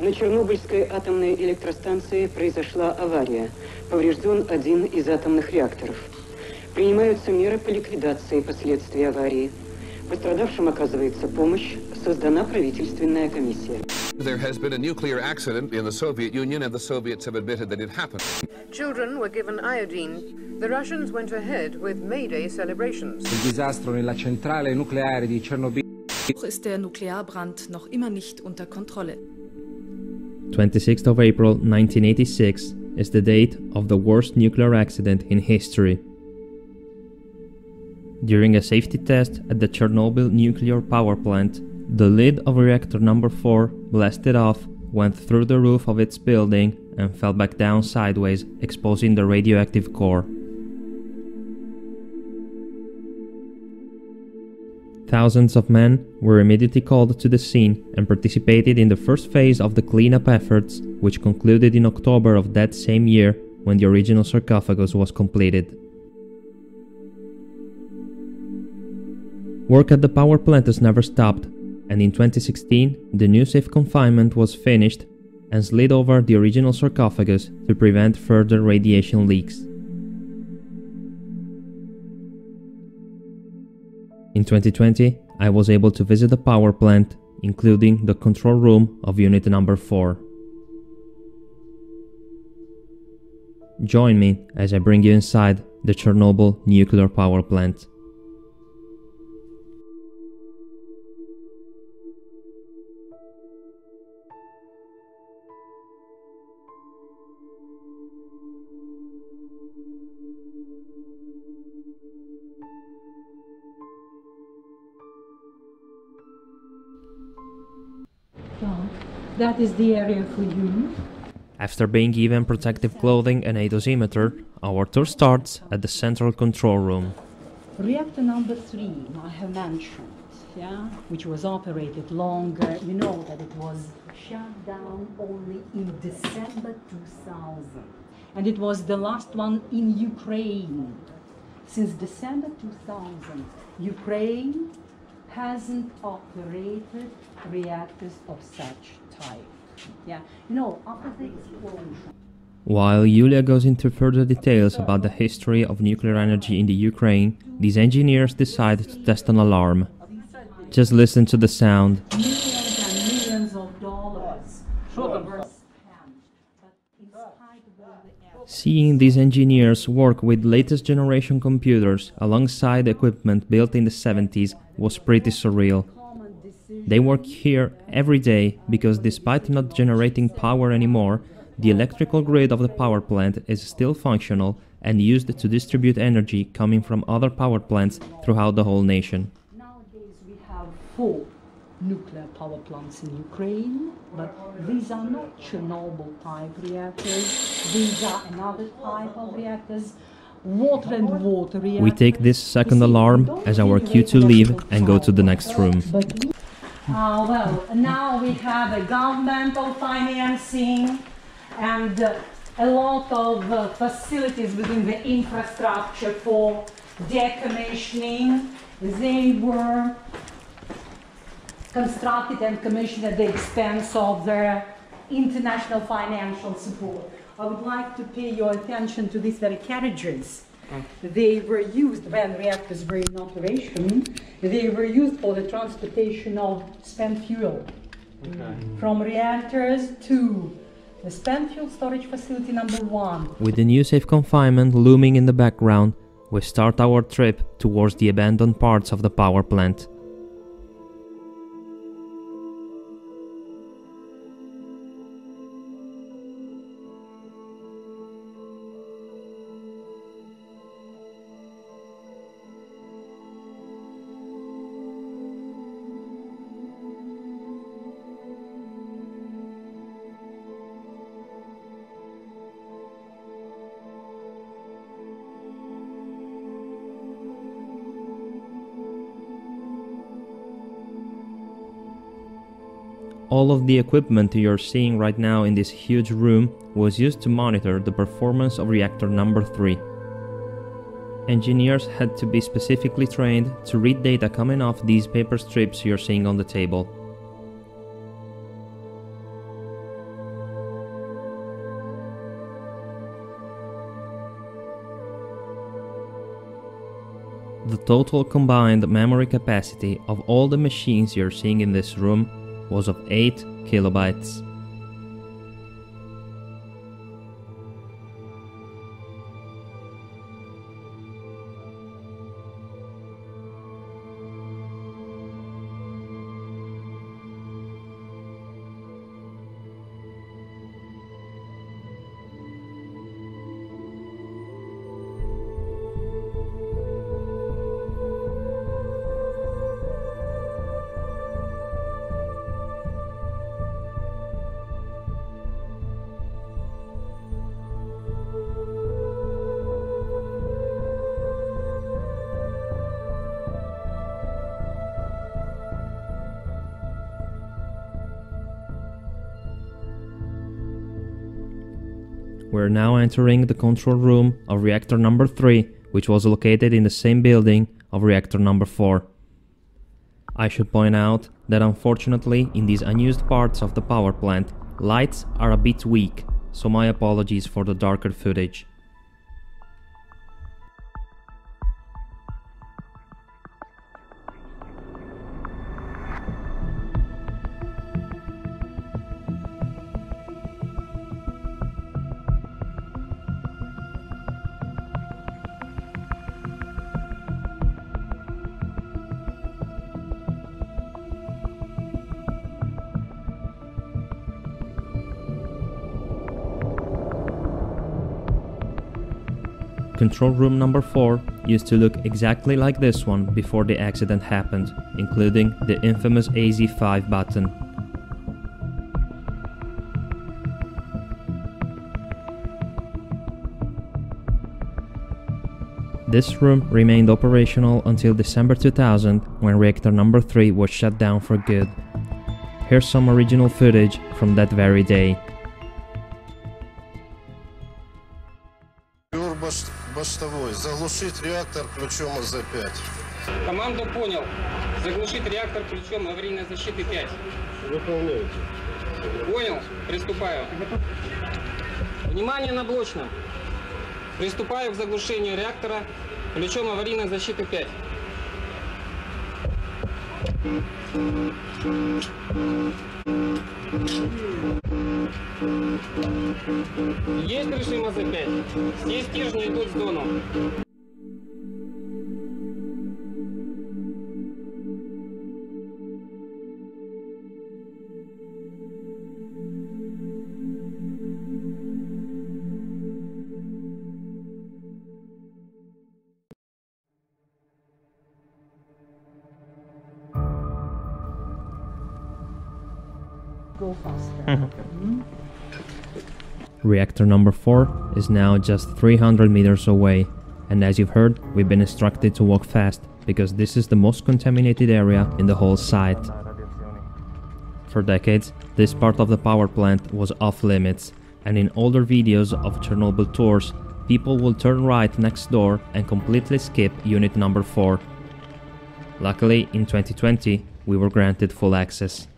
На Чернобыльской атомной электростанции произошла авария. Поврежден один из атомных реакторов. Принимаются меры по ликвидации последствий аварии. Пострадавшим оказывается помощь. Создана правительственная комиссия. There has been a nuclear accident in the Soviet Union, and the Soviets have admitted that it happened. Children were given iodine. The Russians went ahead with May Day celebrations. Il disastro nella centrale nucleare di Chernobyl ist der Nuklearbrand noch immer nicht unter Kontrolle. 26th of April 1986 is the date of the worst nuclear accident in history. During a safety test at the Chernobyl nuclear power plant, the lid of reactor number 4 blasted off, went through the roof of its building, and fell back down sideways, exposing the radioactive core. Thousands of men were immediately called to the scene and participated in the first phase of the cleanup efforts, which concluded in October of that same year when the original sarcophagus was completed. Work at the power plant has never stopped, and in 2016 the new safe confinement was finished and slid over the original sarcophagus to prevent further radiation leaks. In 2020, I was able to visit the power plant, including the control room of unit number 4. Join me as I bring you inside the Chernobyl nuclear power plant. That is the area for you. After being given protective clothing and a dosimeter, our tour starts at the central control room. Reactor number three, I have mentioned, yeah, which was operated longer. You know that it was shut down only in December 2000. And it was the last one in Ukraine. Since December 2000, Ukraine hasn't operated reactors of such type. Yeah, you know, after the explosion. While Yulia goes into further details about the history of nuclear energy in the Ukraine, these engineers decide to test an alarm. Just listen to the sound. Millions and millions of dollars were spent. But in spite of all the efforts, Seeing these engineers work with latest generation computers alongside equipment built in the 70s was pretty surreal. They work here every day because despite not generating power anymore, the electrical grid of the power plant is still functional and used to distribute energy coming from other power plants throughout the whole nation. Nowadays we have four nuclear power plants in Ukraine, but these are not Chernobyl type reactors. These are another type of reactors, water and water reactors. We take this second alarm as our cue to leave and go to the next room. Uh, well, now we have a governmental financing and uh, a lot of uh, facilities within the infrastructure for decommissioning. They were constructed and commissioned at the expense of their international financial support. I would like to pay your attention to these very carriages. Mm. They were used when reactors were in operation. They were used for the transportation of spent fuel from reactors to the spent fuel storage facility number one. With the new safe confinement looming in the background, we start our trip towards the abandoned parts of the power plant. All of the equipment you're seeing right now in this huge room was used to monitor the performance of reactor number 3. Engineers had to be specifically trained to read data coming off these paper strips you're seeing on the table. The total combined memory capacity of all the machines you're seeing in this room was of 8 kilobytes. We're now entering the control room of reactor number 3, which was located in the same building of reactor number 4. I should point out that unfortunately in these unused parts of the power plant, lights are a bit weak, so my apologies for the darker footage. Control room number 4 used to look exactly like this one before the accident happened, including the infamous AZ5 button. This room remained operational until December 2000 when reactor number 3 was shut down for good. Here's some original footage from that very day. Баштовой, заглушить реактор ключом АЗ-5. Команду понял. Заглушить реактор ключом аварийной защиты 5. Выполняйте. Понял. Приступаю. Внимание на блочном. Приступаю к заглушению реактора ключом аварийной защиты 5. Есть решимо решимость опять? Все стержни идут с доном. Reactor number 4 is now just 300 meters away, and as you've heard, we've been instructed to walk fast because this is the most contaminated area in the whole site. For decades, this part of the power plant was off limits, and in older videos of Chernobyl tours, people will turn right next door and completely skip unit number 4. Luckily, in 2020, we were granted full access.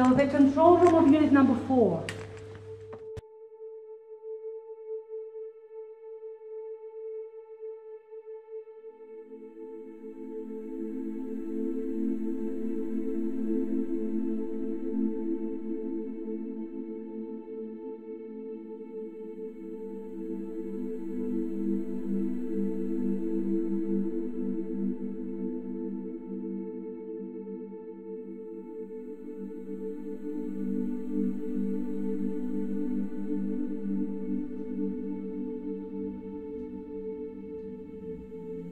So the control room of unit number four.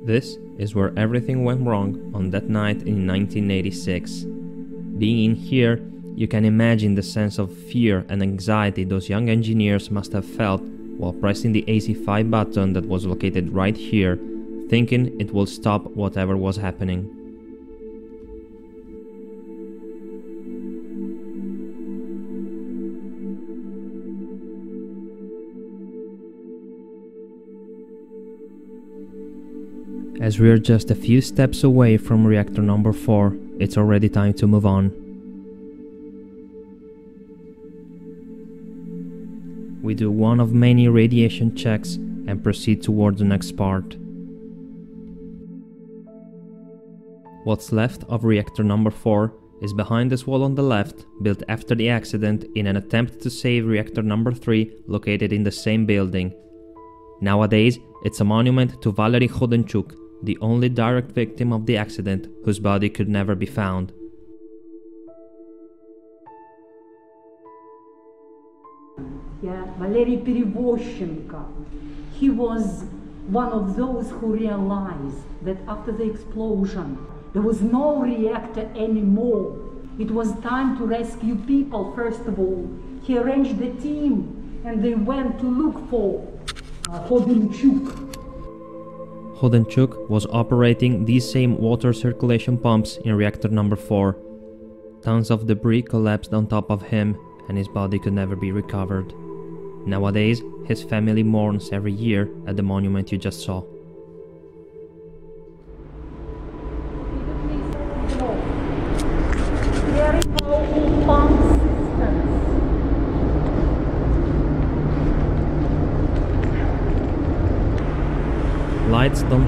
This is where everything went wrong on that night in 1986. Being in here, you can imagine the sense of fear and anxiety those young engineers must have felt while pressing the AZ5 button that was located right here, thinking it will stop whatever was happening. As we are just a few steps away from reactor number 4, it's already time to move on. We do one of many radiation checks and proceed toward the next part. What's left of reactor number 4 is behind this wall on the left, built after the accident in an attempt to save reactor number 3 located in the same building. Nowadays, it's a monument to Valery Khodemchuk, the only direct victim of the accident whose body could never be found. Yeah, Valery Perevozhenko. He was one of those who realized that after the explosion, there was no reactor anymore. It was time to rescue people, first of all. He arranged the team and they went to look for uh, Khodemchuk. Khodemchuk was operating these same water circulation pumps in reactor number 4. Tons of debris collapsed on top of him and his body could never be recovered. Nowadays, his family mourns every year at the monument you just saw.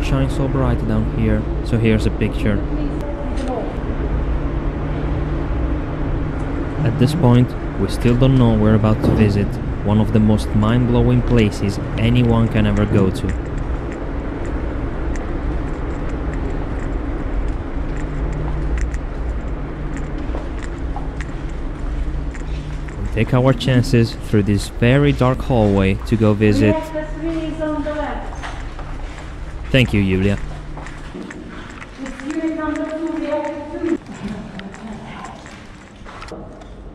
Lights don't shine so bright down here, so here's a picture. At this point, we still don't know we're about to visit one of the most mind-blowing places anyone can ever go to. Take our chances through this very dark hallway to go visit.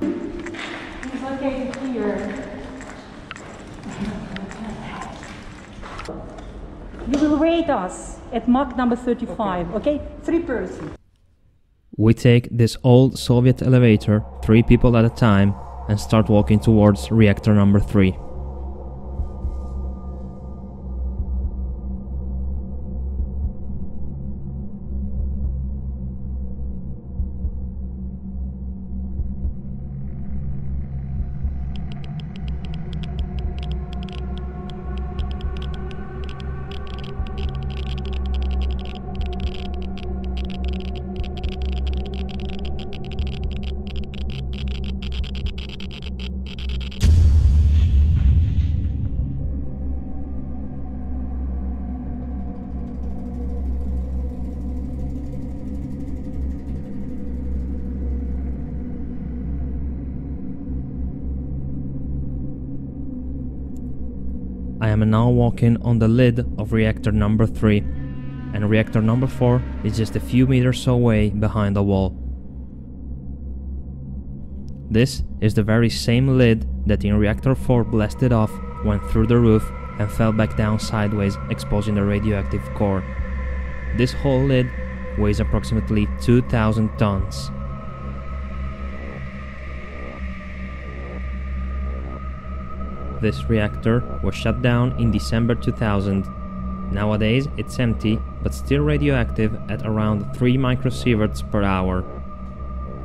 He's located here. You will rate us at Mach number 35, okay? Three persons. We take this old Soviet elevator, three people at a time, and start walking towards reactor number 3. I am now walking on the lid of reactor number 3, and reactor number 4 is just a few meters away behind the wall. This is the very same lid that in reactor 4 blasted off, went through the roof, and fell back down sideways, exposing the radioactive core. This whole lid weighs approximately 2000 tons. This reactor was shut down in December 2000. Nowadays it's empty, but still radioactive at around 3 microsieverts per hour.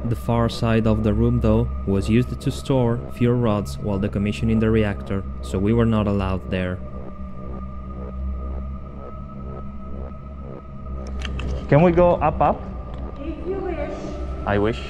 The far side of the room though was used to store fuel rods while decommissioning the reactor, so we were not allowed there. Can we go up, up? If you wish. I wish.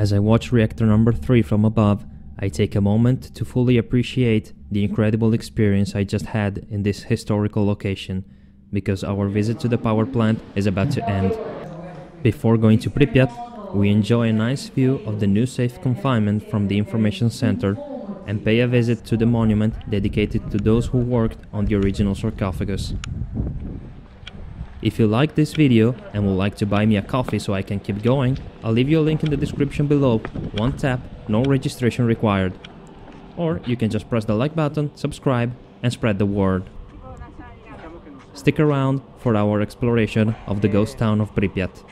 As I watch reactor number 3 from above, I take a moment to fully appreciate the incredible experience I just had in this historical location, because our visit to the power plant is about to end. Before going to Pripyat, we enjoy a nice view of the new safe confinement from the information center and pay a visit to the monument dedicated to those who worked on the original sarcophagus. If you like this video and would like to buy me a coffee so I can keep going, I'll leave you a link in the description below, one tap, no registration required. Or you can just press the like button, subscribe and spread the word. Stick around for our exploration of the ghost town of Pripyat.